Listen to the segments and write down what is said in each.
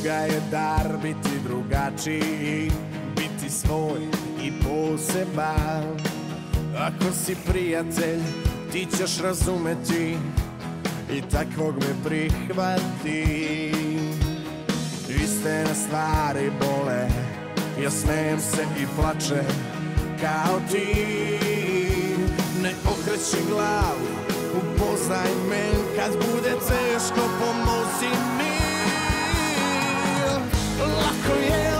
Boga je dar biti drugačiji Biti svoj i poseban. Ako si prijatelj, ti ćeš razumeti I takvog me prihvati. Istene stvari bole Ja smejem se i plačem Kao ti. Ne okreći glavu Upoznaj me Kad bude teško pomozi mi Lako je,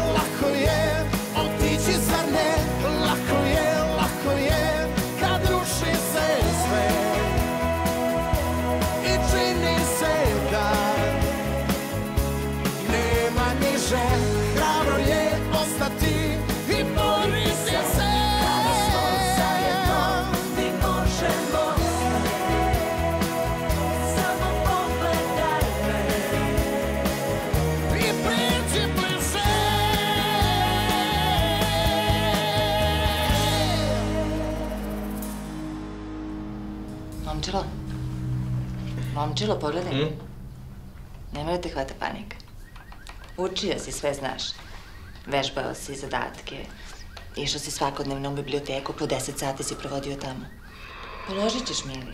Momčilo, pogledaj. Nema da te hvata panika. Učio si, sve znaš. Vežbao si zadatke. Išao si svakodnevno u biblioteku, po deset sati si provodio tamo. Položit ćeš, mili.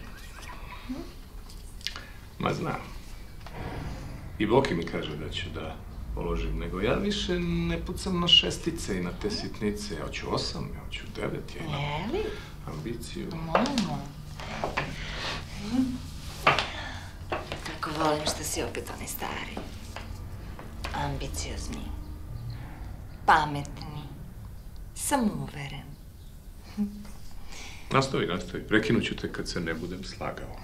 Ma znam. I Boki mi kaže da ću da položim, nego ja više ne pucam na šestice i na te sitnice. Ja hoću osam, ja hoću devet, ja imam Jeli? ambiciju. Momo. Kako volim što si opet onaj stari. Ambiciozni. Pametni. Samouveren. Nastavi, nastavi. Prekinut ću te kad se ne budem slagao.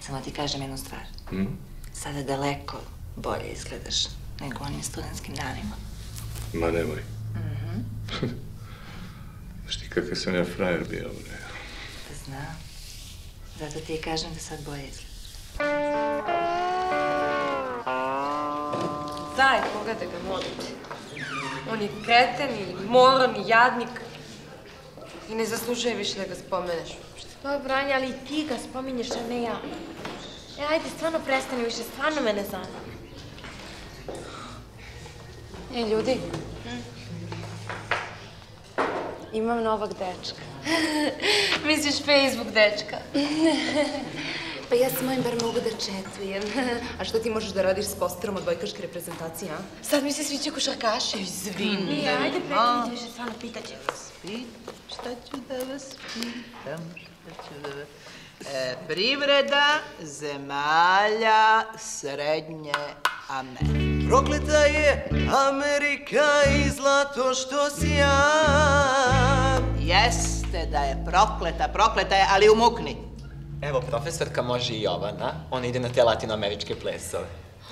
Samo ti kažem jednu stvar. Hm? Sada daleko bolje izgledaš nego onim studentskim danima. Ma nemoj. Znaš ti kakav sam ja frajer bio, bre. Da znam. Zato ti i kažem da sad bolje izgledaš. Daj, koga da ga molite. On je kreten i moron i jadnik. I ne zaslužuje više da ga spomeneš. Pa, Branja, ali ti ga spominješ, a ne ja. E, ajde, stvarno prestani više, stvarno me ne zanima. E, ljudi. Imam novog dečka. Misliš Facebook, dečka? Pa ja s mojim bar mogu da četujem. A što ti možeš da radiš s posterom odbojkaške reprezentacije, a? Sad mi se sviđa košarkaši. Izvini. E, ajde, prekinite više, stvarno, pitaće vas. Šta ću da vas pitam, šta ću da vas... E, privreda zemalja Srednje Amerike. Prokleta je Amerika i zlato što sja. Jeste da je prokleta, prokleta je, ali umukni. Evo, profesorka može i Jovana. Ona ide na te latinoameričke plesove.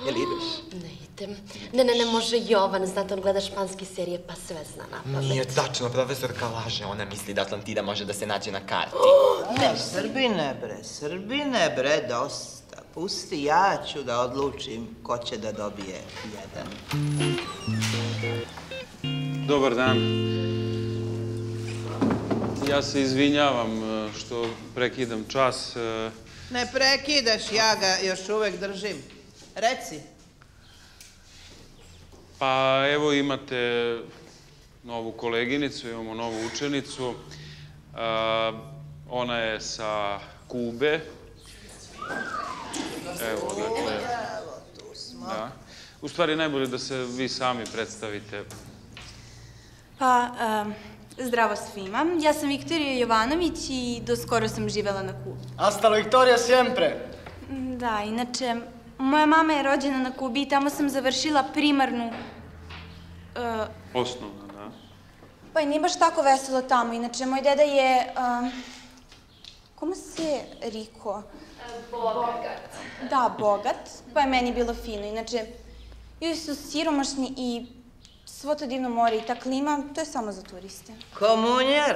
Jel ideš? Ne idem. Ne, ne, ne može Jovan, znate, on gleda španske serije, pa sve zna na pamet. Nije tačno, profesorka laže. Ona misli da Atlantida može da se nađe na karti. Ne, Srbine bre, Srbine bre, dosta. Pusti, ja ću da odlučim ko će da dobije jedan. Dobar dan. Ja se izvinjavam e, što prekidam čas. e, Ne prekidaš, ja ga još uvek držim. Reci. Pa evo imate novu koleginicu, imamo novu učenicu. A, ona je sa Kube. Evo, dakle... Da. U stvari, najbolje da se vi sami predstavite. Pa, zdravo svima. Ja sam Viktorija Jovanović i do skoro sam živela na Kubi. Hasta la Victoria siempre. Da, inače, moja mama je rođena na Kubi i tamo sam završila primarnu... e, Osnovna, da. pa i nije baš tako veselo tamo. Inače, moj deda je... em, Como se Riko? Bogat. Da, bogat, pa je meni bilo fino. Inače, ljudi su siromašni i svo to divno more i ta klima, to je samo za turiste. Komunjer,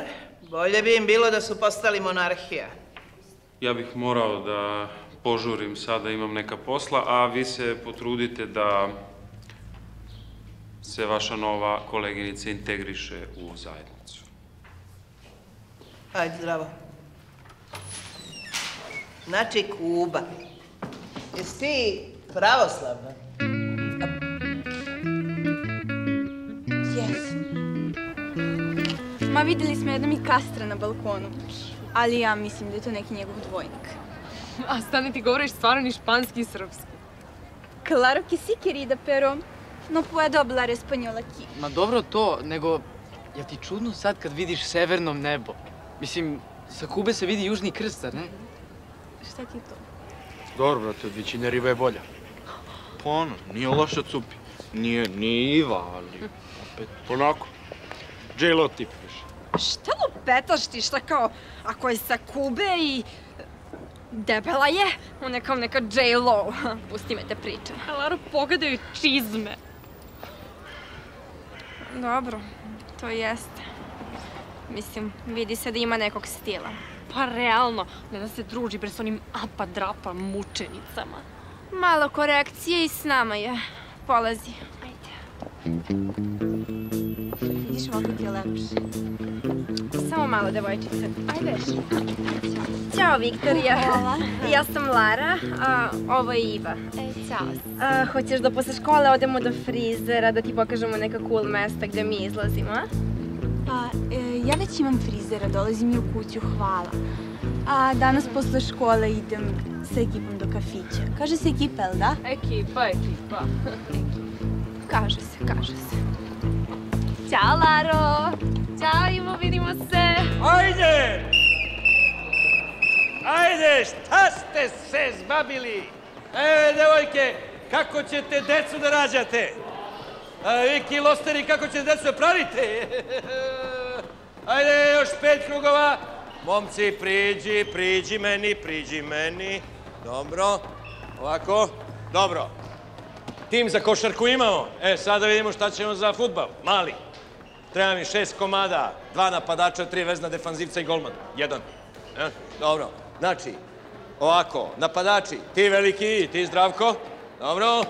bolje bi im bilo da su postali monarhija. Ja bih morao da požurim sada, imam neka posla, a vi se potrudite da se vaša nova koleginica integriše u zajednicu. Ajde, zdravo. Znači, Kuba. Jesi ti pravoslavna? Ma videli smo jednom i Kastra na balkonu. Ali ja mislim da je to neki njegov dvojnik. A stani ti govoriš stvarno ni španski i srpski. Claro que sí, querida, pero no puedo hablar español aquí. Ma dobro to, nego, je ti čudno sad kad vidiš severno nebo? Mislim, sa Kube se vidi južni krst, ne? Šta ti je to? Dobro, brate, od većine riba je bolja. Pa ono, nije loša cupi. Nije, nije Iva, ali opet onako. J-Lo tip. Šta lupetaš ti, šta kao, ako je sa Kube i debela je, ona kao neka J-Lo. Pusti me te priče. Laro, pogledaj čizme. Dobro, to jeste. Mislim, vidi se da ima nekog stila. Pa realno, ne da se druži bre s onim apa drapa mučenicama. Malo korekcije i s nama je. Polazi. Vidiš ovako ti je lepše. Samo malo, devojčice. Ajde. Ćao, Viktorija. Hvala. Ja sam Lara, a ovo je Iva. E, ćao. A, hoćeš da posle škole odemo do frizera, da ti pokažemo neka cool mesta gde mi izlazimo, a? Pa, e, ja već imam frizera, dolazim i u kuću, hvala. A danas posle škole idem sa ekipom do kafića. Kaže se ekipa, jel da? Ekipa, ekipa. Kaže se, kaže se. Ćao, Laro! Ćao, Ivo, vidimo se! Ajde! Ajde, šta ste se zbabili? E, devojke, kako ćete decu da rađate? A, Viki Losteri, kako ćete decu da pravite? Ajde, još pet krugova. Momci, priđi, priđi meni, priđi meni. Dobro, ovako, dobro. Tim za košarku imamo. E, sada vidimo šta ćemo za futbal. Mali. Treba mi šest komada, dva napadača, tri vezna defanzivca i golman. Jedan. E, dobro. Znači, ovako, napadači, ti veliki, ti zdravko. Dobro.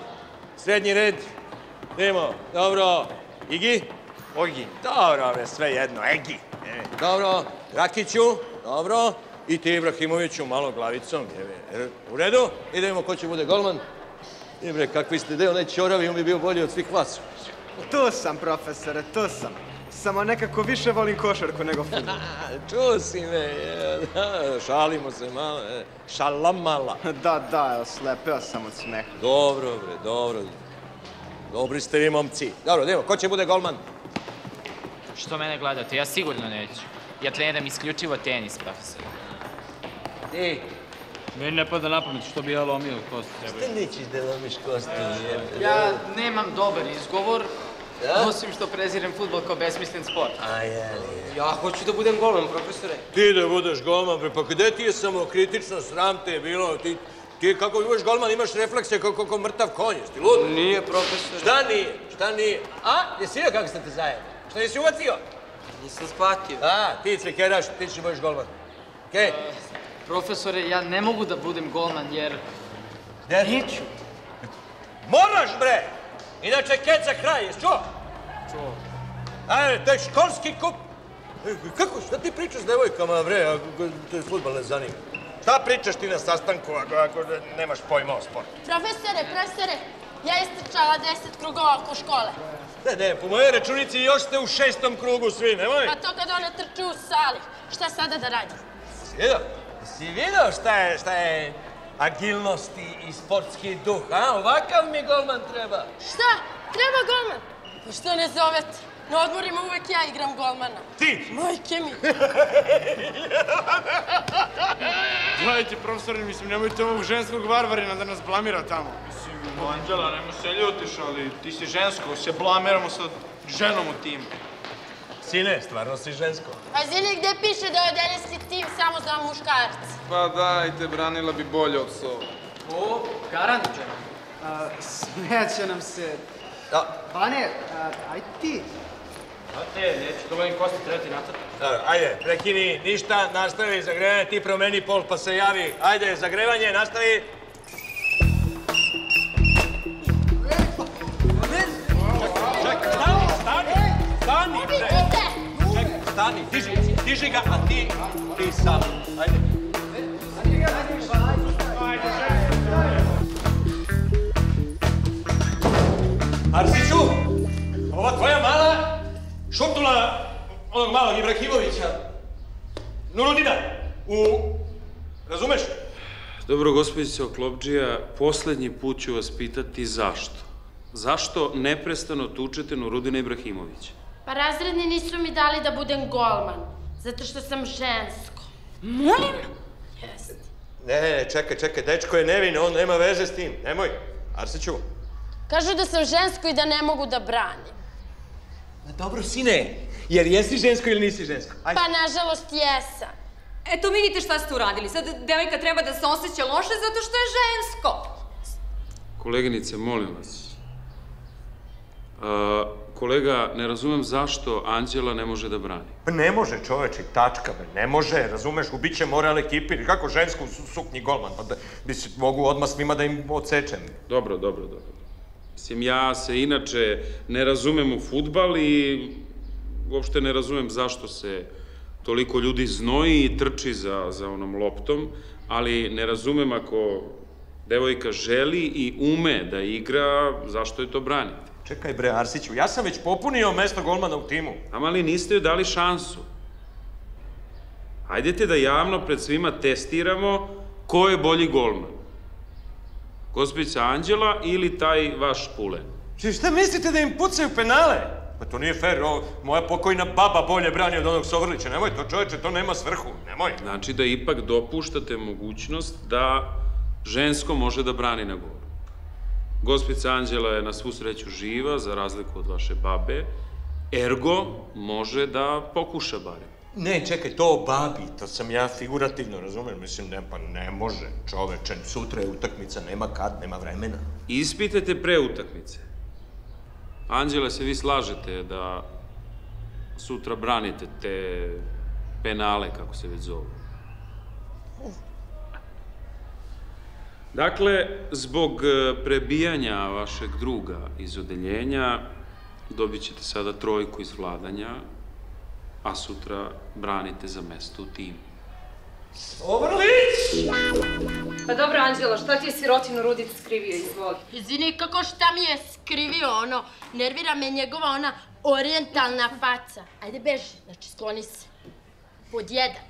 Srednji red. Idemo. Dobro. Igi. Ogi. Dobro, bre, sve jedno. Egi. E, dobro. Rakiću. Dobro. I ti, Ibrahimoviću, malo glavicom. Je, u redu. Idemo, ko će bude golman. I bre, kakvi ste deo, onaj ćoravi, on bi bio bolji od svih vas. Tu sam, profesore, tu sam. Samo nekako više volim košarku nego futbol. Čuo si me, da, šalimo se malo, e, šalamala. Da, da, slepeo sam od smeha. Dobro, bre, dobro. Dobri ste vi, momci. Dobro, idemo, ko će bude golman? Što mene gledate? Ja sigurno neću. Ja treniram isključivo tenis, profesor. Ti? Meni ne pada na pamet što bi ja lomio kost. Šta nećeš da lomiš kostu? Ja nemam dobar izgovor, Da? osim što prezirem futbol kao besmislen sport. A ja Ja hoću da budem golman, profesore. Ti da budeš golman, bre, pa gde ti je samokritično, sram te je bilo, ti, ti kako budeš golman imaš reflekse kao, kao mrtav konj, jesi ti lud? Nije, profesore. Šta nije, šta nije? A, jesi vidio kako sam te zajedno? Šta nisi uvacio? Nisam shvatio. A, ti cvikeraš, ti ćeš budeš golman. Okej? Profesore, ja ne mogu da budem golman jer... Gde? Neću. Moraš, bre! Inače, keca kraj, jesi čuo? Čuo. Ajde, to je školski kup. E, Kako, šta ti pričaš s devojkama, bre, ako te futbol ne zanima? Šta pričaš ti na sastanku ako, ako nemaš pojma o sportu? Profesore, profesore, ja istrčala 10 krugova oko škole. Ne, ne, po mojoj računici još ste u šestom krugu svi, nemoj. Pa to kad one trče u sali, šta sada da radim? Si vidio? Si vidio šta je, šta je Агилност и спортски дух, а? Овакав ми голман треба. Шта? Треба голман? Па што не зовет? На одморима увек ја играм голмана. Ти? Мојке ми. Гледајте, професори, мислим, немојте овог женског варварина да нас бламира таму. Мислим, не нема се љутиш, али ти си женско, се бламирамо со женом у тим. Sine, stvarno si žensko. A zini gde piše da je odeljski tim samo za muškarci? Pa dajte, branila bi bolje od sova. O, garant. A, smejaće nam se... Da. Bane, a, aj ti. A te, neću dovoljim kosti, treba ti natrati. Dobro, ajde, prekini, ništa, nastavi zagrevanje, ti promeni pol pa se javi. Ajde, zagrevanje, nastavi. Stani, bre. Čekaj, stani, diži, diži ga, a ti, ti sam. Ajde. Arsiću, ova tvoja mala šutnula onog malog Ibrahimovića. Nurudina, u... Razumeš? Dobro, gospođice Oklopđija, posljednji put ću vas pitati zašto. Zašto neprestano tučete Nurudina Ibrahimovića? Pa razredni nisu mi dali da budem golman, zato što sam žensko. Molim? Jeste. Ne, ne, ne, čekaj, čekaj, dečko je nevin, on nema veze s tim. Nemoj, Arsiću. Kažu da sam žensko i da ne mogu da branim. Dobro, sine, jer jesi žensko ili nisi žensko? Ajde. Pa nažalost jesam. Eto vidite šta ste uradili. Sad devojka treba da se osjeća loše zato što je žensko. Koleginice, molim vas. A, kolega, ne razumem zašto Anđela ne može da brani. Pa ne može čoveče, tačka, be, ne može, razumeš, ubit će moral ekipi, kako žensku su- suknji golman, pa da bi se mogu odmah svima da im odsečem. Dobro, dobro, dobro. Mislim, ja se inače ne razumem u futbal i uopšte ne razumem zašto se toliko ljudi znoji i trči za, za onom loptom, ali ne razumem ako devojka želi i ume da igra, zašto je to branite? Čekaj bre, Arsiću, ja sam već popunio mesto golmana u timu. Ali niste joj dali šansu. Hajdete da javno pred svima testiramo ko je bolji golman. Gospođica Anđela ili taj vaš Pule? Či šta mislite da im pucaju penale? Pa to nije fair, o, moja pokojna baba bolje brani od onog Sovrlića, nemoj to čoveče, to nema svrhu, nemoj. Znači da ipak dopuštate mogućnost da žensko može da brani na golu. Gospica Anđela je na svu sreću živa, za razliku od vaše babe, ergo može da pokuša barem. Ne, čekaj, to o babi, to sam ja figurativno, razumem, mislim, ne, pa ne može, čoveče, sutra je utakmica, nema kad, nema vremena. Ispitajte pre utakmice. Anđela, se vi slažete da sutra branite te penale, kako se već zovu? Dakle, zbog e, prebijanja vašeg druga iz odeljenja, dobit ćete sada trojku iz vladanja, a sutra branite za mesto u timu. Sovrlić! Pa dobro, Anđelo, šta ti je sirotinu Rudic skrivio, izvoli. Izvini, kako šta mi je skrivio ono, nervira me njegova ona orijentalna faca. Ajde beži, znači skloni se. Pod jedan,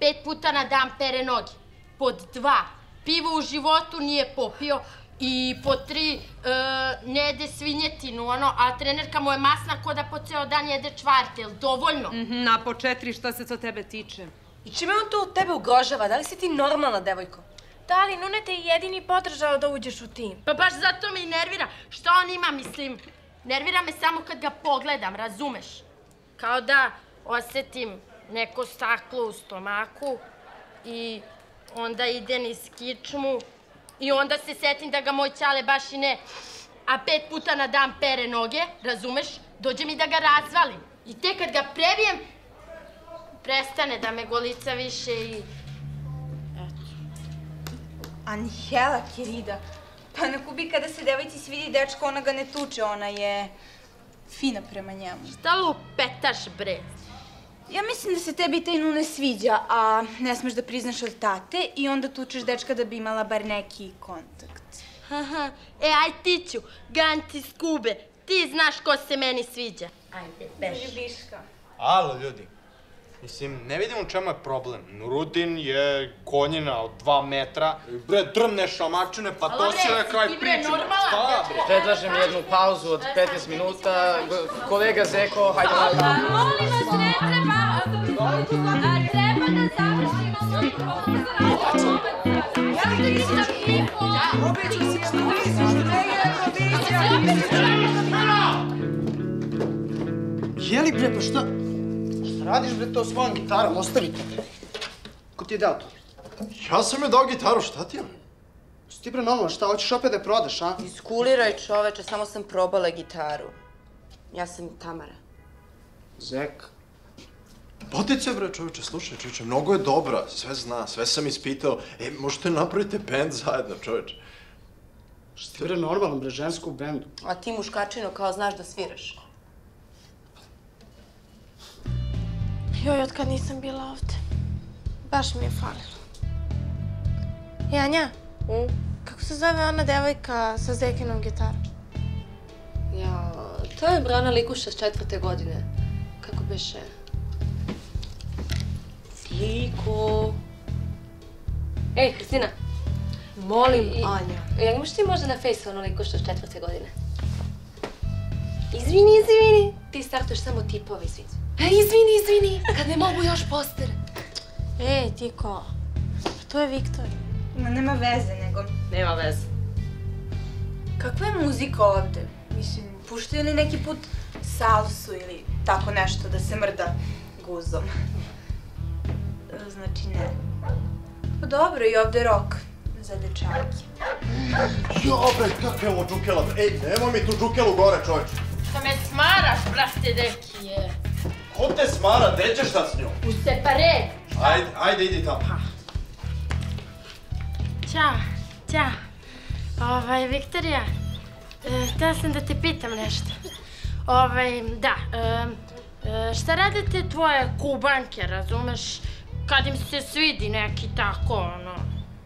pet puta na dan pere noge. Pod dva, pivo u životu nije popio. I pod tri, e, ne jede svinjetinu, ono, a trenerka mu je masna ko da po ceo dan jede čvarte, jel dovoljno? Mhm, Na po četiri, šta se to tebe tiče? I čime on to od tebe ugrožava? Da li si ti normalna devojko? Da, ali Nune te je jedini podržao da uđeš u tim. Pa baš zato me i nervira. Šta on ima, mislim? Nervira me samo kad ga pogledam, razumeš? Kao da osetim neko staklo u stomaku i onda ide niz kičmu i onda se setim da ga moj ćale baš i ne, a pet puta na dan pere noge, razumeš? Dođe mi da ga razvalim. I tek kad ga prebijem, prestane da me golica više i... Anhela, Kirida. Pa na kubi kada se devojci svidi dečko, ona ga ne tuče, ona je fina prema njemu. Šta lupetaš, bre? Ja mislim da se tebi taj nu ne sviđa, a ne smeš da priznaš od tate i onda tučeš dečka da bi imala bar neki kontakt. Haha, e, aj ti ću, ganti skube, ti znaš ko se meni sviđa. Ajde, beži. Ljubiška. Alo, ljudi. Mislim, ne vidim u čemu je problem. Nurudin je konjina od dva metra. Bre, drmne šamačine, pa Alo, to se je kraj ti, bre, priče. normalan? Šta, bre? Predlažem jednu pauzu od 15 minuta. Kolega Zeko, hajde na... Molim vas, ne treba. A, treba da završimo moj prozor. Ja ti nisam niko. Obećao si što ne je Jeli bre, pa šta? Šta radiš bre to svojom gitarom? Ostavi to bre. Ko ti je dao to? Ja sam joj dao gitaru, šta ti je? Što ti bre normalno, šta hoćeš opet da je prodaš, a? Iskuliraj čoveče, samo sam probala gitaru. Ja sam Tamara. Zek. Potice bre čovječe, slušaj čovječe, mnogo je dobra, sve zna, sve sam ispitao. E, možete napravite band zajedno čovječe. Što ti bre normalno bre, žensku bendu. A ti muškačino kao znaš da sviraš. Joj, od kad nisam bila ovde. Baš mi je falilo. Janja, kako se zove ona devojka sa Zekinom gitarom? Ja, to je Brana Likuša s četvrte godine. Kako beše? Liko. Ej, Kristina. Molim, Anja. Ja imaš ti možda na fejsu onoliko što s četvrte godine? Izvini, izvini. Ti startuješ samo tipove, izvini. E, izvini, izvini. Kad ne mogu još poster. Ej, Tiko, to je Viktor. Ma nema veze, nego... Nema veze. Kakva je muzika ovde? Mislim, puštaju li neki put salsu ili tako nešto da se mrda guzom? Znači ne. Pa dobro, i ovde rok za dečake. Jo, bre, kakva je ovo džukela? Ej, nemoj mi tu džukelu gore, čovječe. Šta me smaraš, brate, deki je? Ko te smara, gde ćeš sad s njom? U separe. Ajde, ajde, idi tamo. Ćao, ćao. Ovaj, Viktorija, e, htjela sam da te pitam nešto. Ovaj, da, e, e, šta radite tvoje kubanke, razumeš? Kad im se svidi neki tako, ono...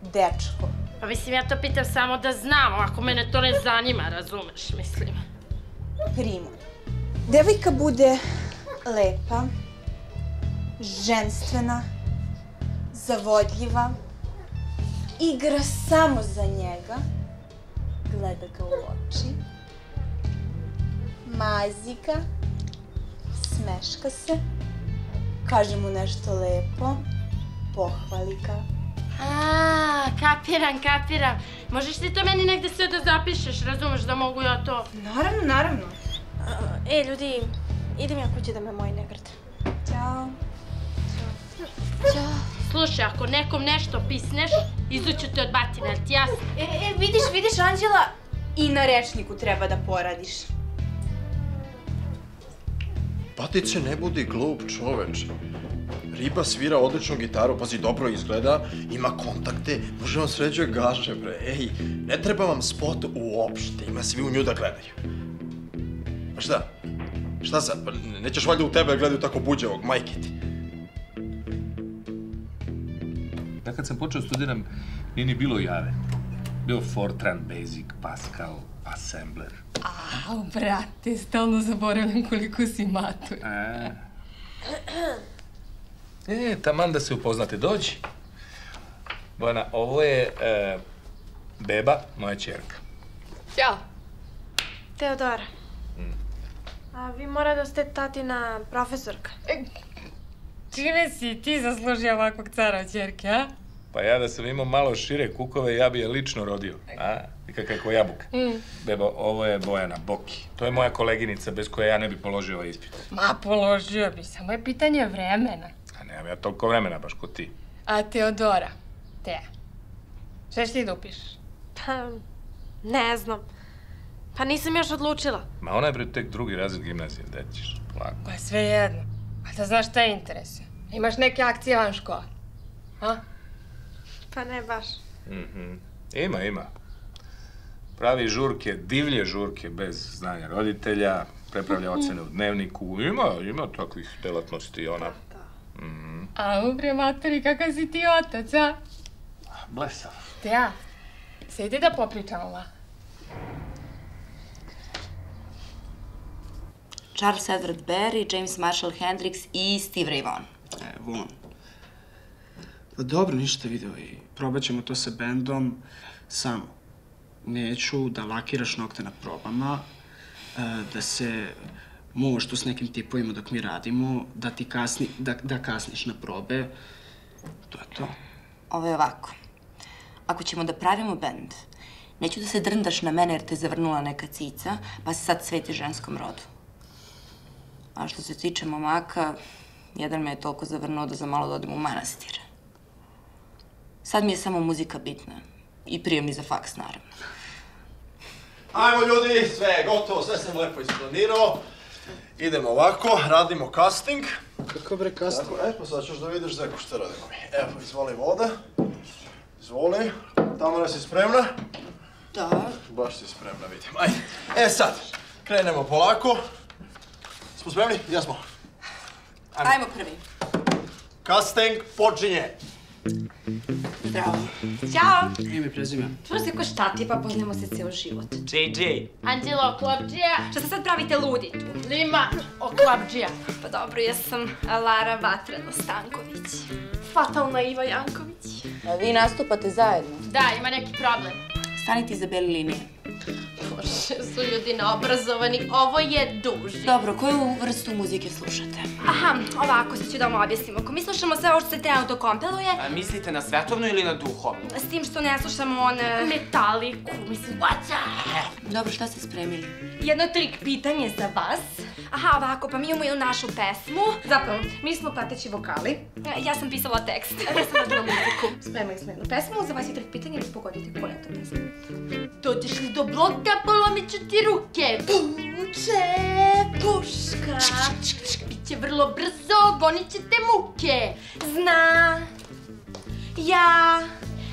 Dečko. Pa mislim, ja to pitam samo da znam, ako mene to ne zanima, razumeš, mislim. Primo. Devojka bude lepa, ženstvena, zavodljiva, igra samo za njega, gleda ga u oči, mazi ga, smeška se, kaže mu nešto lepo, pohvali ga. A, kapiram, kapiram. Možeš ti to meni negde sve da zapišeš, razumeš da mogu ja to? Naravno, naravno. Ej, ljudi, idem ja kući da me moj ne grde. Ćao. Ćao. Slušaj, ako nekom nešto pisneš, izuću te od batina, ti jasno? E, e, vidiš, vidiš, Anđela, i na rečniku treba da poradiš. Batice, ne budi glup, čoveče. Riba svira odličnu gitaru, pazi, dobro izgleda, ima kontakte, može vam sređuje gaže, bre. Ej, ne treba vam spot uopšte, ima svi u nju da gledaju. Pa šta? Šta sad? Pa nećeš valjda u tebe da gledaju tako buđevog, majke ti. Ja kad sam počeo studiram, nije ni bilo Jave. Bio Fortran, Basic, Pascal, Assembler. Au, brate, stalno zaboravljam koliko si matur. A. E, taman da se upoznate, dođi. Bojana, ovo je e, beba, moja čerka. Ćao. Teodora. A vi mora da ste tatina profesorka. Čime si ti zaslužio ovakvog cara od čerke, a? Pa ja da sam imao malo šire kukove, ja bi je lično rodio. A? Kako jabuka. Mm. Bebo, ovo je Bojana Boki. To je moja koleginica bez koje ja ne bi položio ovaj ispit. Ma, položio bi, samo je pitanje vremena. A nemam ja toliko vremena baš kod ti. A Teodora? Te. Šta ćeš ti da upišeš? Pa, ne znam. Pa nisam još odlučila. Ma ona je bre tek drugi razred gimnazije, gde ćeš? Lako. Pa sve jedno. A da znaš šta je interesuje? Imaš neke akcije van škola? A? Pa ne baš. Mhm. Ima, ima. Pravi žurke, divlje žurke bez znanja roditelja, prepravlja ocene u dnevniku. Ima, ima takvih delatnosti, ona. Mhm. A ubre kakav si ti otac, a? Blesav. Ja. Sedi da popričamo, ma. Charles Edward Berry, James Marshall Hendricks i Steve Ray Vaughan. E, Von. Pa dobro, ništa video i probat ćemo to sa bendom. Samo, neću da lakiraš nokte na probama, e, da se muvaš tu s nekim tipovima dok mi radimo, da ti kasni, da, da kasniš na probe. To je to. Ovo je ovako. Ako ćemo da pravimo bend, neću da se drndaš na mene jer te zavrnula neka cica, pa se sad sveti ženskom rodu. A što se tiče momaka, jedan me je toliko zavrnuo da za malo da u manastir. Sad mi je samo muzika bitna. I prijemni za faks, naravno. Ajmo ljudi, sve je gotovo, sve sam lepo isplanirao. Idemo ovako, radimo casting. Kako bre casting? Tako, e, pa sad ćeš da vidiš Zeku šta radimo mi. Evo, izvoli voda. Izvoli. Tamara, si spremna? Da. Baš si spremna, vidim. Ajde. E sad, krenemo polako. Smo spremni? Gdje smo? Ajmo prvi. Casting počinje. Zdravo. Ćao! Ime i prezime. Tvoj se ko šta ti, pa poznajemo se ceo život. JJ. Anđelo Klopđija. Šta se sad pravite ludi? Lima Oklopđija. Pa dobro, ja sam Lara Vatreno Stanković. fatalna Iva Janković. A vi nastupate zajedno? Da, ima neki problem. Stanite iza bele linije. Bože, su ljudi neobrazovani, ovo je duži. Dobro, koju vrstu muzike slušate? Aha, ovako sad ću da vam objasnim. Ako mi slušamo sve ovo što se trenutno kompiluje, A mislite na svetovnu ili na duhovnu? s tim što ne slušamo one... Metaliku, mislim, what's Dobro, šta ste spremili? Jedno trik pitanje za vas. Aha, ovako, pa mi imamo jednu našu pesmu. Zapravo, mi smo prateći vokali. E, Ja sam pisala tekst. Ja sam radila muziku. Spremili smo jednu pesmu, za vas je trik pitanje da pogodite koja je to pesma. Dođeš li do bloka, polomit ću ti ruke. Vuče puška. Biće vrlo brzo, gonit će te muke. Zna, ja...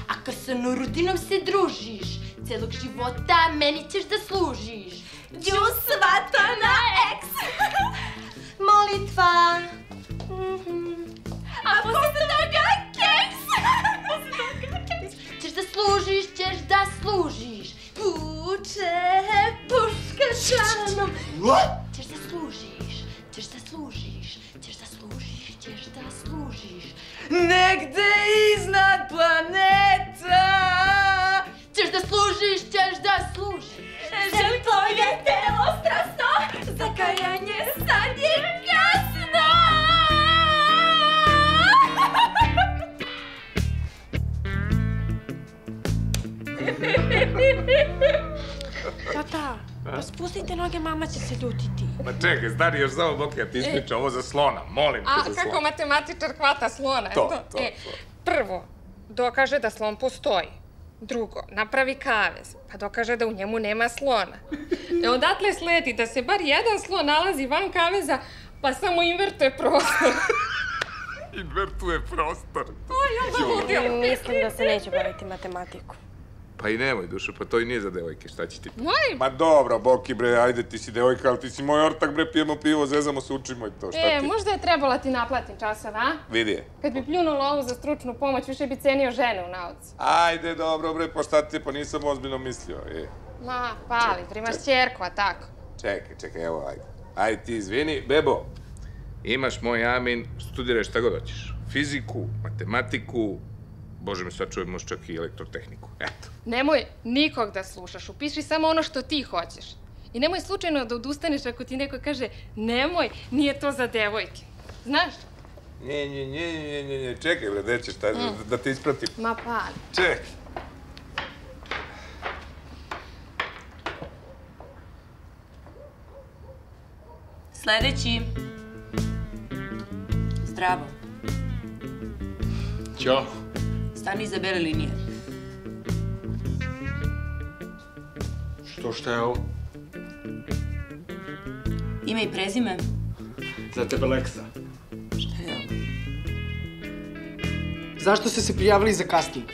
Ako sa rutinom se družiš, celog života meni ćeš da služiš. Džus vatana eks. Molitva. A stani još samo a ti ispriča ovo za slona. Molim te A za kako slona. matematičar hvata slona? To, eto? to, E, to. Prvo, dokaže da slon postoji. Drugo, napravi kavez, pa dokaže da u njemu nema slona. E odatle sledi da se bar jedan slon nalazi van kaveza, pa samo invertuje prostor. Invertuje prostor. Mislim da se neće baviti matematiku. Pa i nemoj, dušo, pa to i nije za devojke, šta će ti? Molim? Ma dobro, Boki, bre, ajde, ti si devojka, ali ti si moj ortak, bre, pijemo pivo, zezamo se, učimo i to, šta E, ti? možda je trebala ti naplatim časova, a? Vidi je. Kad bi pljunulo ovo za stručnu pomoć, više bi cenio žene u nauci. Ajde, dobro, bre, pa šta ti, pa nisam ozbiljno mislio, e. Ma, pali, primaš čerku, a tako. Čekaj, čekaj, evo, ajde. Ajde, ti izvini, Bebo, imaš moj amin, studiraj šta god hoćeš. Fiziku, matematiku, bože me sačuvaj, možeš čak i elektrotehniku. Eto. Nemoj nikog da slušaš, upiši samo ono što ti hoćeš. I nemoj slučajno da odustaneš ako ti neko kaže nemoj, nije to za devojke. Znaš? Nje, nje, nje, nje, nje, nje, čekaj, bre, deće, šta, da, da te ispratim. Ma pali. Čekaj. Sledeći. Zdravo. Ćao. Stani iza bele linije. Što, šta je ovo? Ime i prezime? Za tebe Leksa. Šta je ovo? Zašto ste se prijavili za casting?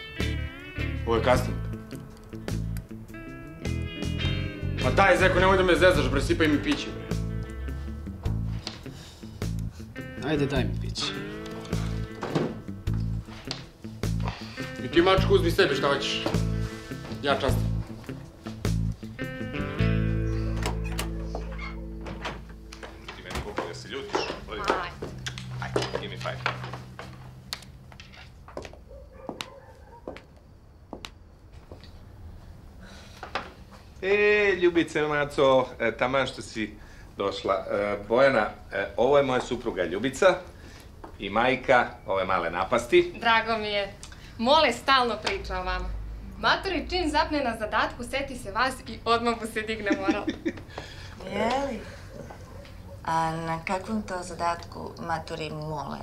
Ovo je casting. Ma daj, Zeko, nemoj da me zezaš, bre, sipaj mi piće, bre. Ajde, daj mi piće. Ti mačku uzmi sebi šta hoćeš. Ja častim. Ti meni koliko da se ljutiš. Ajde. Ajde, give me five. E, Ljubice, maco, e, taman što si došla. E, Bojana, e, ovo je moja supruga Ljubica i majka ove male napasti. Drago mi je. Mole stalno priča o vama. Matori čim zapne na zadatku, seti se vas i odmah mu se digne moral. Jeli? A na kakvom to zadatku maturi mole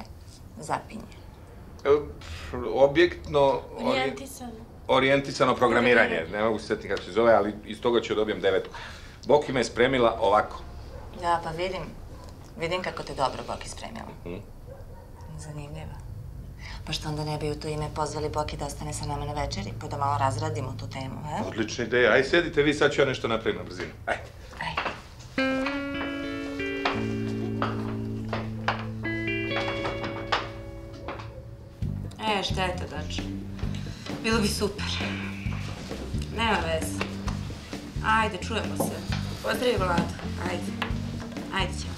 zapinje? E, objektno... ori- Orijentisano. Orijentisano programiranje. Ne mogu se setiti kako se zove, ali iz toga ću dobijem devetku. Boki me je spremila ovako. Ja, pa vidim. Vidim kako te dobro Boki spremila. Mhm. Zanimljivo. Pošto onda ne bi u to ime pozvali Boki da ostane sa nama na večeri, pa da malo razradimo tu temu, he? Odlična ideja. Aj, sedite vi, sad ću ja nešto napraviti na brzinu. Aj. E, šteta, dače. Bilo bi super. Nema veze. Ajde, čujemo se. Pozdravi Vladu. Ajde. Ajde, ćao.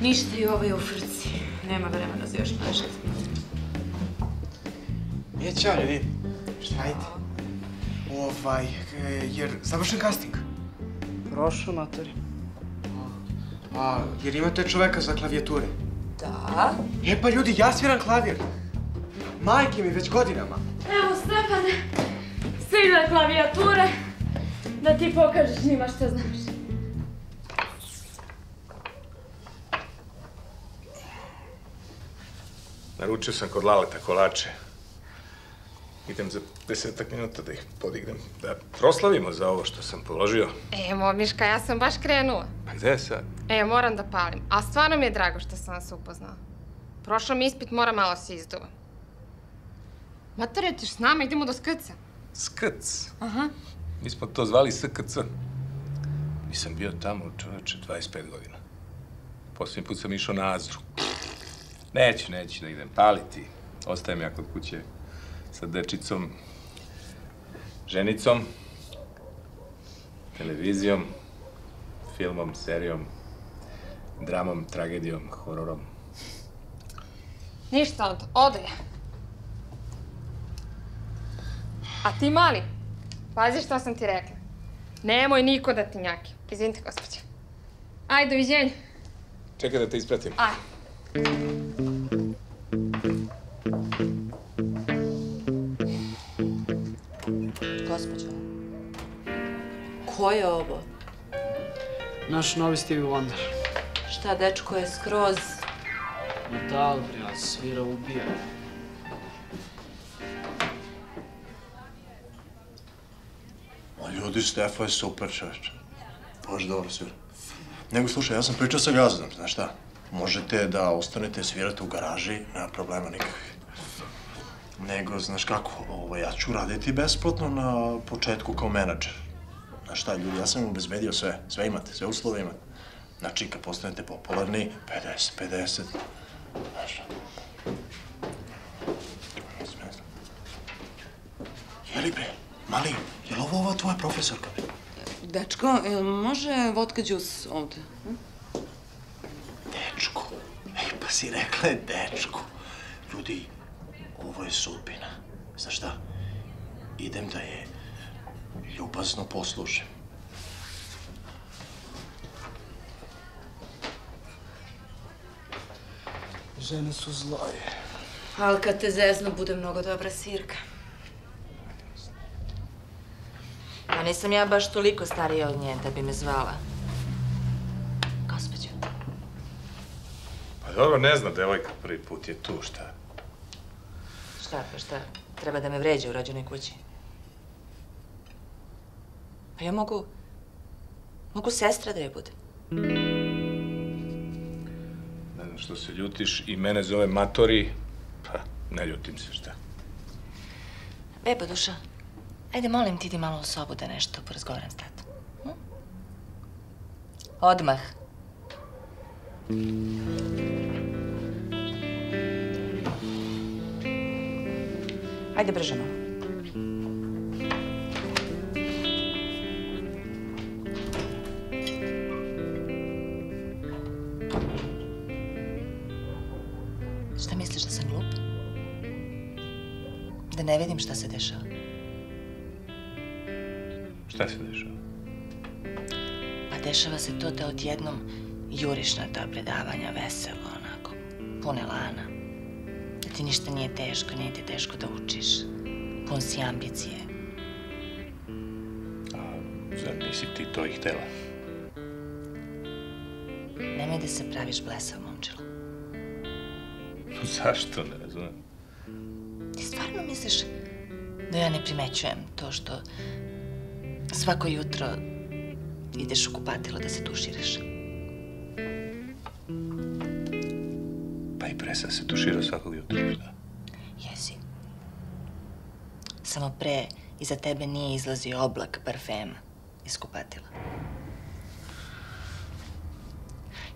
Ništa i ovo je u frci. Nema vremena za još nešto. Je, ćao ljudi. Šta radite? Ovaj, e, jer završen casting. Prošao, matori. A, jer imate čoveka za klavijature? Da. E pa ljudi, ja sviram klavir. Majke mi već godinama. Evo, Stefane, stigle klavijature, da ti pokažeš njima šta znaš. Naručio sam kod Laleta kolače. Idem za desetak minuta da ih podignem, da proslavimo za ovo što sam položio. E, momiška, ja sam baš krenula. Pa gde sad? E, moram da palim. A stvarno mi je drago što sam vas upoznala. Prošao mi ispit, mora malo se izduva. Mater, ćeš s nama, idemo do skrca. Skrc. Aha. Mi smo to zvali SKC. Nisam bio tamo, čoveče, 25 godina. Posljednji put sam išao na Azru. Neću, neću da idem paliti. Ostajem ja kod kuće sa dečicom, ženicom, televizijom, filmom, serijom, dramom, tragedijom, hororom. Ništa od, ode. A ti mali, pazi šta sam ti rekla. Nemoj niko da ti njaki. Izvinite, gospođo. Ajde, doviđenja. Čekaj da te ispratim. Aj. Ko je ovo? Naš novi Stevie Wonder. Šta, dečko je skroz... Metal, bre, a svira ubija. Ma ljudi, Stefo je super čovječ. Baš dobro svira. Nego, slušaj, ja sam pričao sa gazdom, znaš šta? Možete da ostanete svirate u garaži, nema problema nikakvih. Nego, znaš kako, ovo, ja ću raditi besplatno na početku kao menadžer. Znaš šta, ljudi, ja sam im obezbedio sve, sve imate, sve uslove imate. Znači, kad postanete popularni, 50, 50. Znaš. Jeli bre, mali, je li ovo ova tvoja profesorka? Dečko, može vodka džus ovde? hm? Dečko. Ej, pa si rekla je dečko. Ljudi, ovo je sudbina. Znaš šta? Idem da je ljubazno poslušam. Žene su zloje. Ali kad te zezno, bude mnogo dobra svirka. A nisam ja baš toliko starija od nje da bi me zvala. Gospođo. Pa dobro, ne zna devojka, prvi put je tu, šta? Šta pa šta? Treba da me vređa u rođenoj kući. Pa ja mogu... Mogu sestra da je bude. Ne znam što se ljutiš i mene zove Matori, pa ne ljutim se, šta? Beba duša, ajde molim ti idi malo u sobu da nešto porazgovaram s tatom. Hm? Odmah. Ajde brže malo. Da ne vidim šta se dešava? Šta se dešava? Pa dešava se to da odjednom juriš na ta predavanja veselo, onako, pune lana. Da ti ništa nije teško, nije ti teško da učiš. Pun si ambicije. Zar nisi ti to i htela? Nemoj da se praviš blesav, momčilo. Zašto, ne razumem? Misliš da ja ne primećujem to što svako jutro ideš u kupatilo da se tuširaš? Pa i pre sam se tuširao svakog jutra, šta? Jesi. Samo pre iza tebe nije izlazio oblak parfema iz kupatila.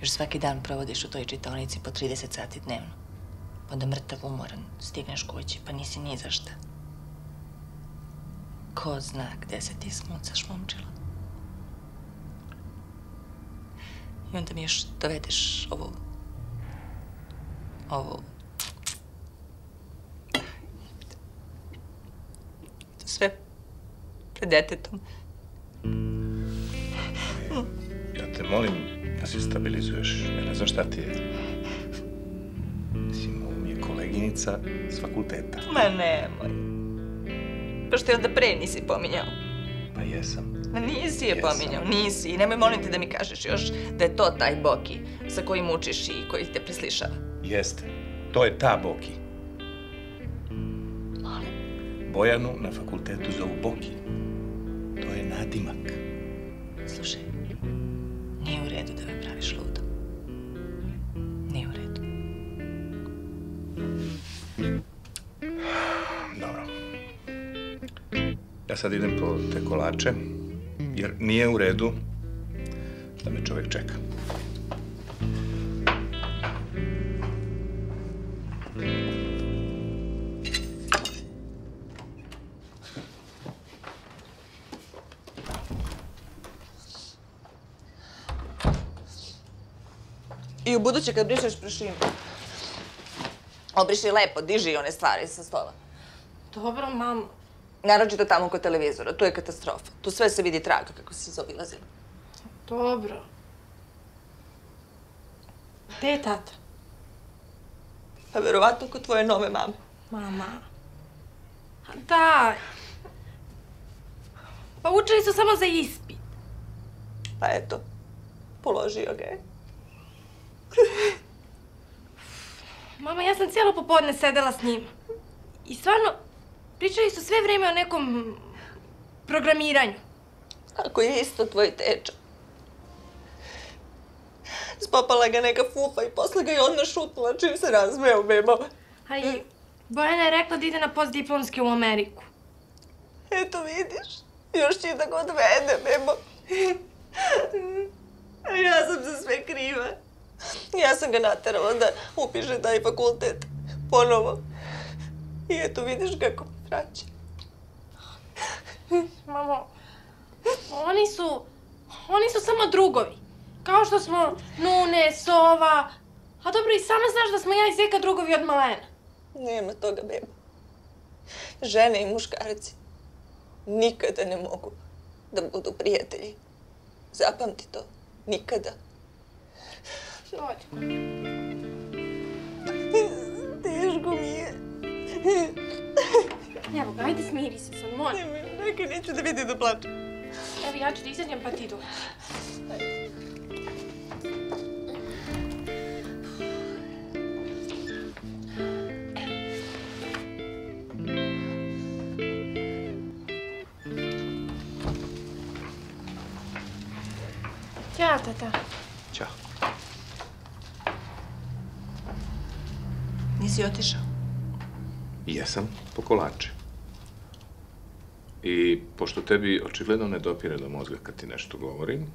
Još svaki dan provodiš u toj čitaonici po 30 sati dnevno. Pa Onda mrtav umoran stigneš kući, pa nisi ni za šta. Ko zna gde se ti smucaš, momčilo? I onda mi još dovedeš ovu ovo... To sve pred detetom. Ja te molim da se stabilizuješ. Ja ne znam šta ti je. Koleginica s fakulteta. Ma nemoj. Pa što je onda pre nisi pominjao? Pa jesam. Ma nisi je Jesam. pominjao, nisi. I nemoj molim te da mi kažeš još da je to taj Boki sa kojim učiš i koji te preslišava. Jeste. To je ta Boki. Bojanu na fakultetu zovu Boki. To je nadimak. Slušaj, Ja sad idem po te kolače, jer nije u redu da me čovjek čeka. I u buduće kad brišeš prašinu, obriši lepo, diži one stvari sa stola. Dobro, mam. Naročito tamo kod televizora, tu je katastrofa. Tu sve se vidi traga kako se zaobilazila. Dobro. Gde je tata? Pa verovatno kod tvoje nove mame. Mama. Da. Pa učili su samo za ispit. Pa eto, položio ga je. Mama, ja sam cijelo popodne sedela s njim. I stvarno, pričali su sve vreme o nekom programiranju. Ako je isto tvoj teča. Spopala ga neka fufa i posle ga je odmah šutnula čim se razveo beba. A i Bojana je rekla da ide na postdiplomske u Ameriku. Eto vidiš, još će da ga odvede, bebo. A ja sam za sve kriva. Ja sam ga naterala da upiše taj fakultet ponovo. I eto vidiš kako vraća. Mamo, oni su, oni su samo drugovi. Kao što smo Nune, Sova. A dobro, i sama znaš da smo ja i Zeka drugovi od Malena. Nema toga, beba. Žene i muškarci nikada ne mogu da budu prijatelji. Zapamti to. Nikada. Dođi. Teško mi je. Evo ga, ajde smiri se sad, molim. Neka neću da vidi da plačem. Evo, ja ću da izađem pa ti dođi. Ćao, tata. Ćao. Nisi otišao? Jesam po kolače. I pošto tebi očigledno ne dopire do mozga kad ti nešto govorim,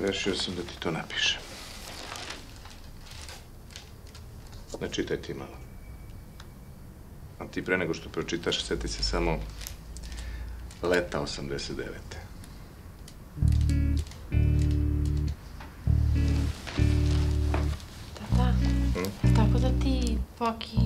rešio sam da ti to napišem. Ne čitaj ti malo. A ti pre nego što pročitaš, seti se samo leta 89. ti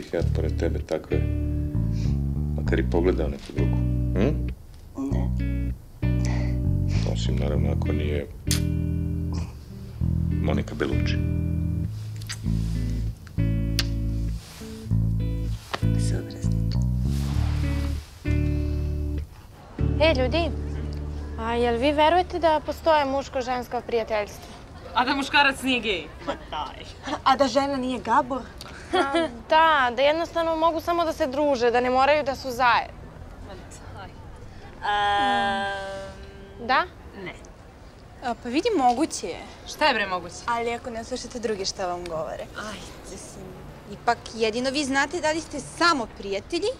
bih ja pored tebe takve, makar i pogledao neku drugu? Hm? Ne. Osim, naravno, ako nije Monika Belucci. E, ljudi, a jel vi verujete da postoje muško-ženska prijateljstva? A da muškarac nije gej? Pa daj. A da žena nije Gabor? Pa, da, da jednostavno mogu samo da se druže, da ne moraju da su zajedno. Da? Ne. A, pa vidi, moguće je. Šta je bre moguće? Ali ako ne slušate drugi šta vam govore. Aj, mislim, ipak jedino vi znate da li ste samo prijatelji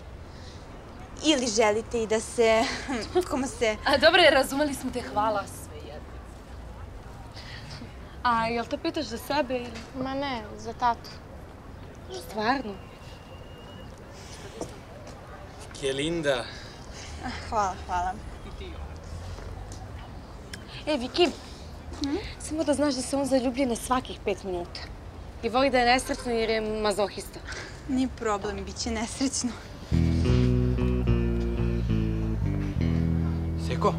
ili želite i da se, kome se... A dobro, razumeli smo te, hvala sve jedno. A jel to pitaš za sebe ili? Ma ne, za tatu. Стварно? Келинда. Хвала, хвала. Е, Вики, само да знаеш да се он залюбли на сваких пет минути. И воли да е несречно jer е мазохиста. Ни проблем, биќе несречно. Секо,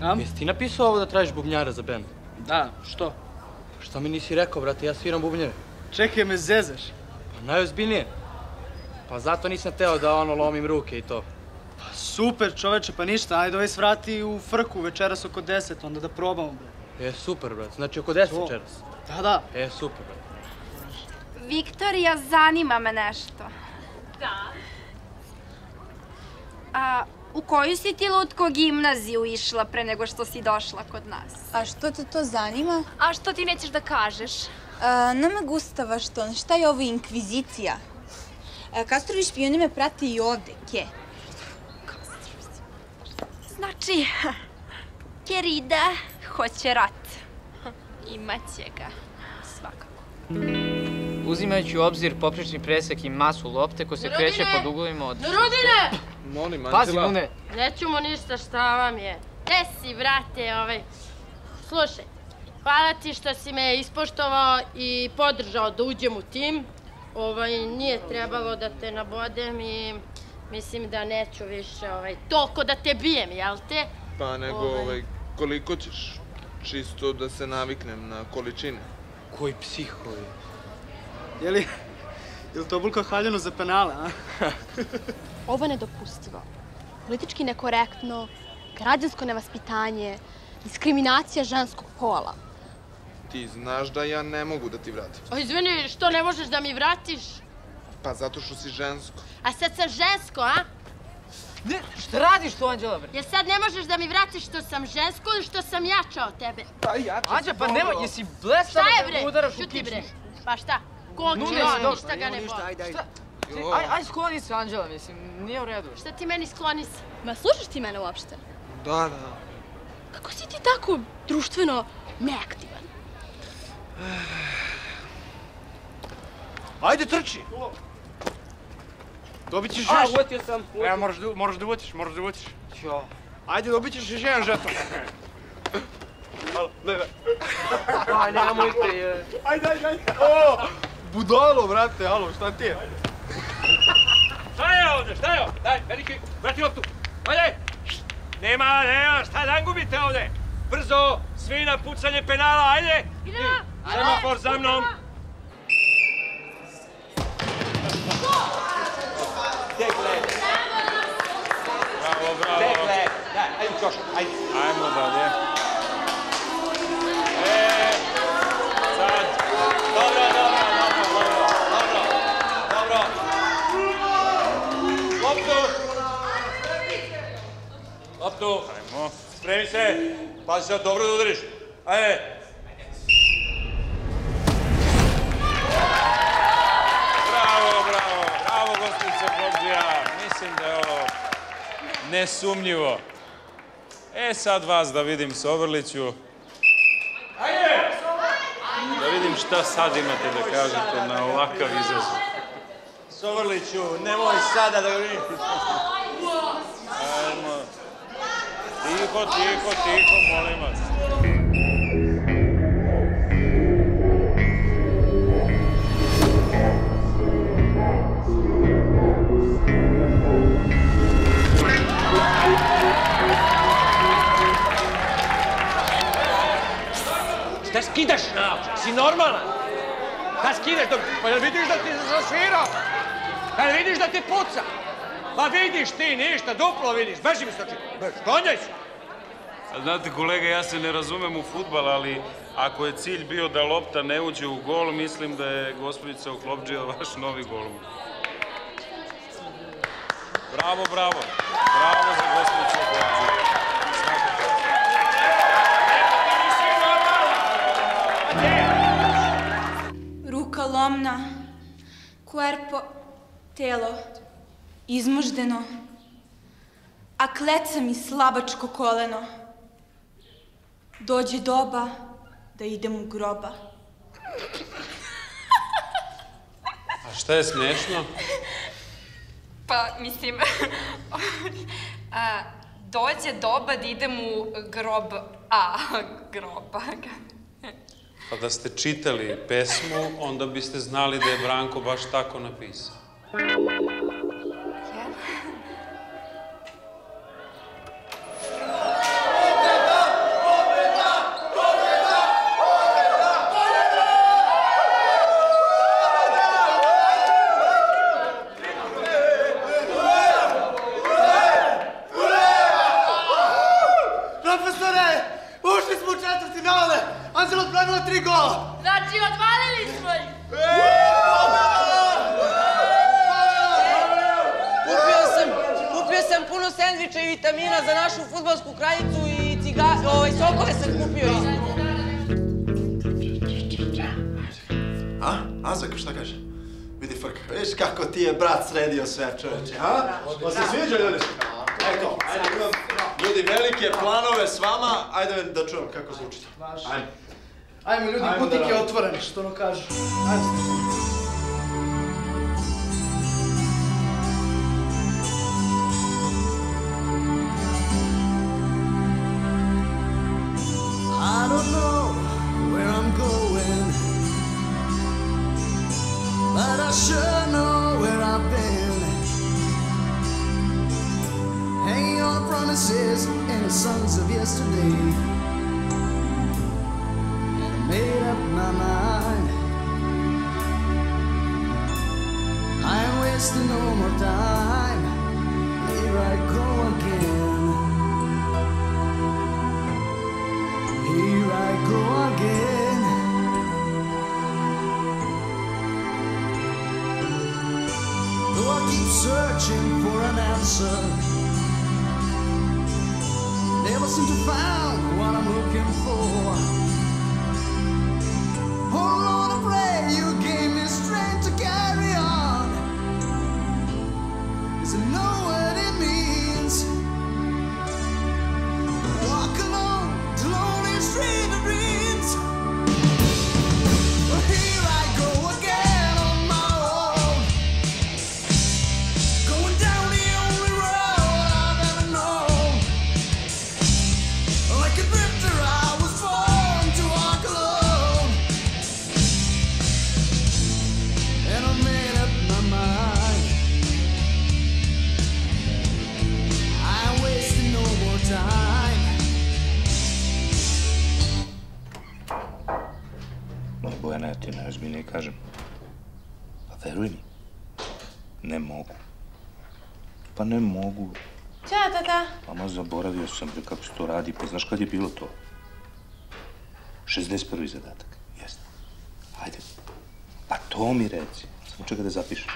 а? јас ти написал ово да траеш бубњара за бен? Да, што? Што ми ниси рекол, брате, јас свирам бубњаре. Чекај ме зезеш. Najozbiljnije. Pa zato nisam teo da ono lomim ruke i to. Pa super, čoveče, pa ništa, ajde ovaj svrati u frku večeras oko 10, onda da probamo, bre. E, super, brate. Znači oko 10 To. večeras. Da, da. E, super, brate. Viktorija, zanima me nešto. Da. A u koju si ti lutko gimnaziju išla pre nego što si došla kod nas? A što te to zanima? A što ti nećeš da kažeš? A, nama Gustava što, šta je ovo inkvizicija? A, Kastrovi špijuni me prate i ovde, ke? Znači, Kerida hoće rat. Imaće ga, svakako. Uzimajući u obzir poprični presek i masu lopte ko se Rodine! kreće pod uglovima od... Rudine! Molim, Pazi, Lune. Neću mu ništa šta vam je. Gde si, brate, ovaj... Slušaj, hvala ti što si me ispoštovao i podržao da uđem u tim. Ovaj, nije trebalo da te nabodem i mislim da neću više ovaj, toliko da te bijem, jel te? Pa nego, Ovaj. ovaj, koliko ćeš? Čisto da se naviknem na količine. Koji psiho je? Je li, je li to bulka haljeno za penale, a? Ovo je nedopustivo. Politički nekorektno, građansko nevaspitanje, diskriminacija ženskog pola. Ti znaš da ja ne mogu da ti vratim. O, izvini, što ne možeš da mi vratiš? Pa zato što si žensko. A sad sam žensko, a? Ne, šta radiš tu, Anđela, bre? Jer sad ne možeš da mi vratiš što sam žensko ili što sam jača od tebe? Pa jača Anđa, pa nemoj, jesi blesava Šta je da bre? me udaraš u Čuti bre. kičmu? Pa šta? Koki Nune, on, ništa ga ne boli. Šta? Aj, aj skloni se, Anđela, mislim, nije u redu. Šta ti meni skloni se? Ma slušaš ti mene uopšte? Da, da. Kako si ti tako društveno neaktivan? Ajde, trči! Dobit ćeš A, još. uvatio sam, uvatio. Ja, moraš da, moraš da uvatiš, moraš da uvatiš. Jo. Ajde, dobit ćeš još jedan žeton. Alo, ne, ne. Aj, nemojte, je. Ajde, ajde, ajde. O, budalo, brate, alo, šta ti je? Šta je ovde, šta je ovde? Daj, veliki, vrati loptu. Ajde! Nema, nema, šta dan gubite ovde? Brzo, svi na pucanje penala, ajde! Idemo! Semafor za mnom! Bravo, bravo. Tekle, daj, ajde u koš, ajde. Ajmo dalje. E, sad. Dobro, dobro, dobro, dobro, dobro, dobro. Loptu! Loptu! Ajmo. Spremi se, pazi sad dobro da udariš. Ajde! Klopđija. Mislim da je ovo nesumnjivo. E, sad vas da vidim, Sovrliću. Da vidim šta sad imate da kažete na ovakav izazov. Sovrliću, nemoj sada da vidim. Ajmo. Tiho, tiho, tiho, molim vas. Normalan? Šta skidaš? dok- Pa jel vidiš da ti je zasvirao? Jel vidiš da ti puca? Pa vidiš ti ništa, duplo vidiš. Beži mi se oči. Beži, sklonjaj se. Znate, kolega, ja se ne razumem u futbal, ali ako je cilj bio da lopta ne uđe u gol, mislim da je gospođica Uhlopđija vaš novi golman. Bravo, bravo. Bravo za gospođicu Uhlopđiju. Luna, cuerpo, telo, izmuždeno, a kleca mi slabačko koleno. Dođe doba da idem u groba. A šta je smešno? Pa, mislim, a, dođe doba da idem u grob A, groba. Pa da ste čitali pesmu, onda biste znali da je Branko baš tako napisao. Tri gola! Znači, odvalili smo ih! Kupio sam, kupio sam puno sendviča i vitamina za našu futbolsku kraljicu i ciga, ovaj, sokove sam kupio isto. A? A, Zeko, šta kaže? Vidi frka, vidiš kako ti je brat sredio sve čoveče, a? Pa se sviđa, ljudi? Eto, ajde, imam, ljudi, velike planove s vama, ajde da čujem kako zvučite. Ajde. Ajmo ljudi, Ajmo butik da je radimo. otvoren, što ono kažu. Ajmo. I seem to find what I'm looking for. Oh Lord, I pray you to radi. Pa znaš kad je bilo to? 61. zadatak. Jeste. Ajde. Pa to mi reci. Samo čekaj da zapišem.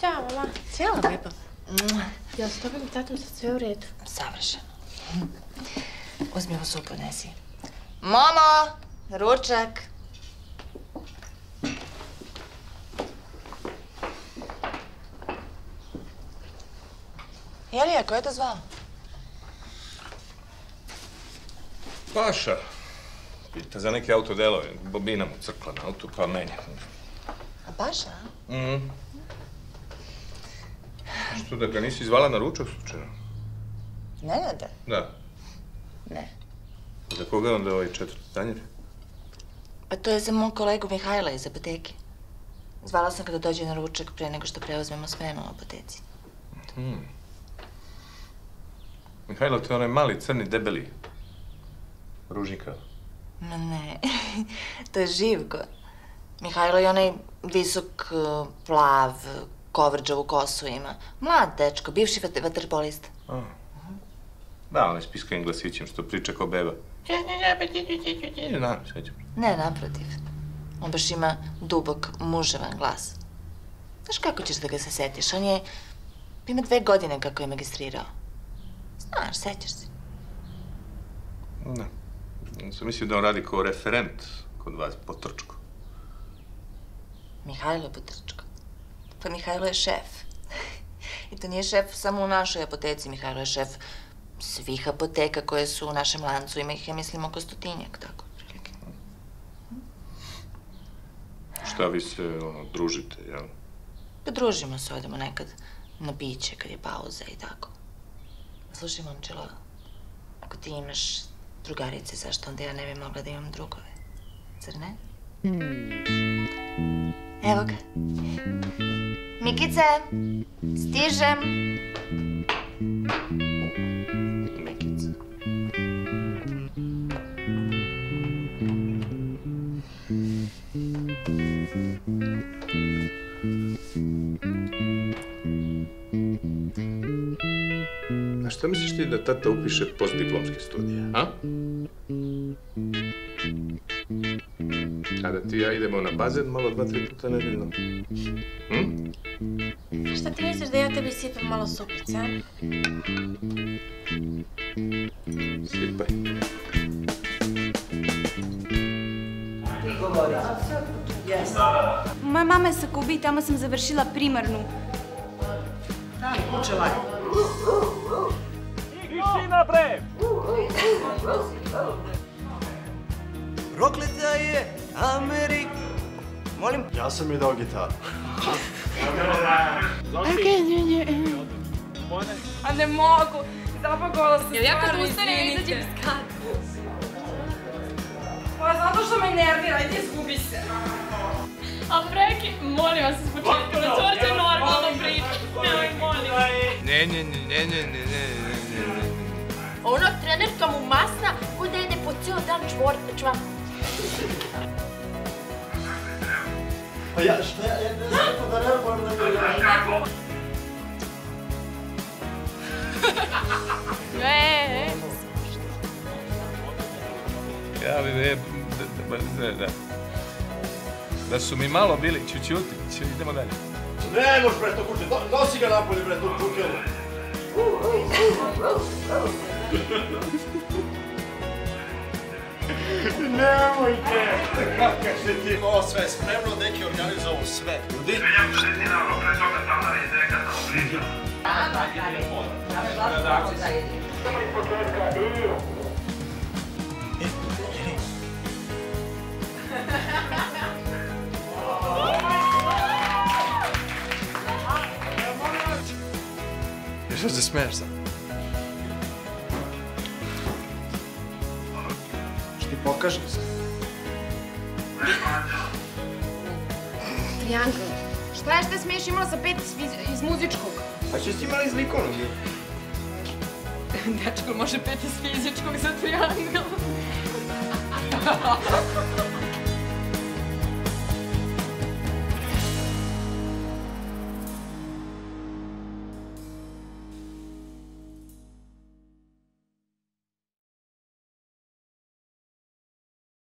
Ćao, mama. Cijela beba. Jel s tobom i tatom sad sve u redu? Savršeno. Uzmi ovu supu, nesi. Momo, ručak. Jelija, ko je to zvao? Paša. Pita za neke autodelove. Bobina mu crkla na autu, pa menja. A Paša? Mhm. Što da ga nisi zvala na ručak slučajno? Nenada? Da. Ne. Za koga onda ovaj četvrti tanjir? Pa to je za mog kolegu Mihajla iz apoteke. Zvala sam ga da dođe na ručak pre nego što preuzmemo smenu u apoteci. Hmm. Mihajlo, to je onaj mali, crni, debeli. Ružnika. Ma ne, to je Živko. Mihajlo je onaj visok, uh, plav, kovrđavu kosu ima. Mlad dečko, bivši vat- vaterpolista. A. Da, onaj s glasićem što priča kao beba. Znam, svećam. Ne, naprotiv. On baš ima dubok, muževan glas. Znaš kako ćeš da ga se setiš? On je... Ima dve godine kako je magistrirao. Znaš, sećaš se. Da. Sam mislio da on radi kao referent kod vas po trčku. Mihajlo potrčko. Pa Mihajlo je šef. I to nije šef samo u našoj apoteci, Mihajlo je šef svih apoteka koje su u našem lancu. Ima ih, ja mislim, oko stotinjak, tako. Šta vi se, ono, družite, jel? Pa družimo se, odemo nekad na piće kad je pauza i tako. Slušaj, momčilo, ako ti imaš другарице, зашто онде ја не би могла да имам другове? Зар не? Ево га. Микице, стижем. Микице. Thank. А што мислиш ти да тата опише постдипломски студија, а? А да ти ја идемо на базен мало два-три пута неделно. Хм? Што ти мислиш да ја тебе сипам мало супица, а? Сипај. Ти говори. Govori. Jesi. Moja mama je sa Kubi i tamo sam završila primarnu. Tamo, kuće laj. Tišina bre! Prokleta je Amerika. Molim? Ja sam mi dao gitaru. A ne mogu. Zapagovala sam Jel ja kad stvarno, ustanem, izvinite. izađem karte? Pa zato što me nervira, ajde izgubi se. A preki, molim vas iz početka, otvorite normalno priču. Nemoj, molim. Ne, ne, ne, ne, ne, ne, ne, ne, ne, ne. Ona trenerka mu masna, ko da jede po cijel dan čvor, čvar. Pa ja, šta ja, ja ne znam da reagujem na njega. E, e. Ja bi ne, da, da, da, da. Da su mi malo bili, ću ćuti, ću, idemo dalje. Ne možeš bre to kuće, no- nosi ga napolje bre, tu čukelu. Nemojte! Kakav si ti? Ovo sve je spremno, deki organizovu sve. Ljudi? Što se smeješ sad? Što ti pokažem se? Triangl. Šta je šta smiješ imala sa pet iz, iz muzičkog? Pa što si imala iz likovnog? Dečko može pet iz fizičkog za triangl.